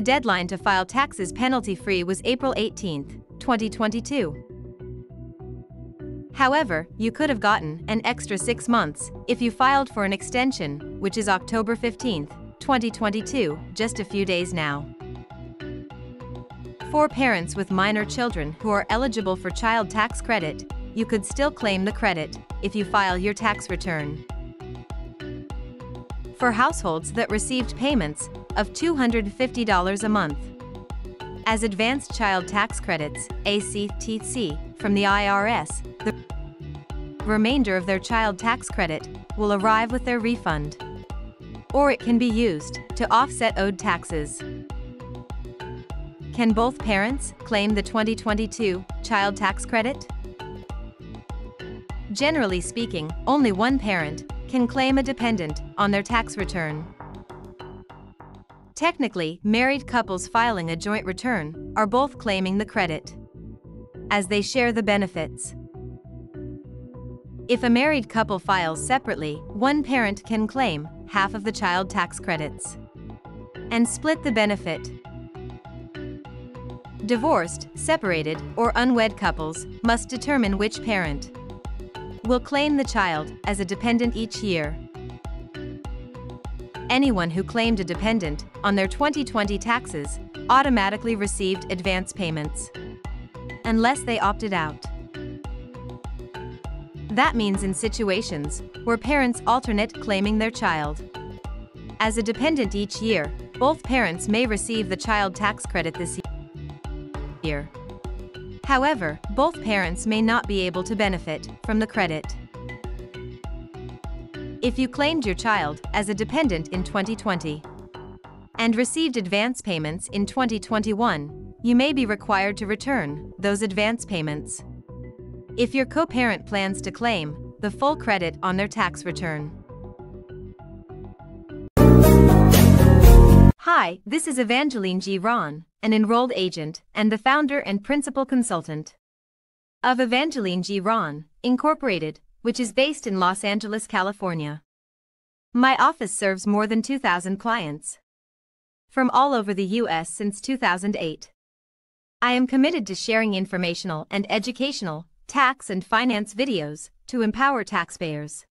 The deadline to file taxes penalty-free was April 18, 2022. However, you could have gotten an extra six months if you filed for an extension, which is October 15, 2022, just a few days now. For parents with minor children who are eligible for child tax credit, you could still claim the credit if you file your tax return. For households that received payments of $250 a month. As advanced child tax credits, ACTC, from the IRS, the remainder of their child tax credit will arrive with their refund. Or it can be used to offset owed taxes. Can both parents claim the 2022 child tax credit? Generally speaking, only one parent can claim a dependent on their tax return. Technically, married couples filing a joint return are both claiming the credit, as they share the benefits. If a married couple files separately, one parent can claim half of the child tax credits and split the benefit. Divorced, separated, or unwed couples must determine which parent will claim the child as a dependent each year. Anyone who claimed a dependent on their 2020 taxes automatically received advance payments, unless they opted out. That means in situations where parents alternate claiming their child. As a dependent each year, both parents may receive the child tax credit this year. However, both parents may not be able to benefit from the credit. If you claimed your child as a dependent in 2020 and received advance payments in 2021, you may be required to return those advance payments. If your co-parent plans to claim the full credit on their tax return. Hi, this is Evangeline Giron, an enrolled agent and the founder and principal consultant of Evangeline Giron, Incorporated, which is based in Los Angeles, California. My office serves more than 2,000 clients from all over the U.S. since 2008. I am committed to sharing informational and educational, tax and finance videos to empower taxpayers.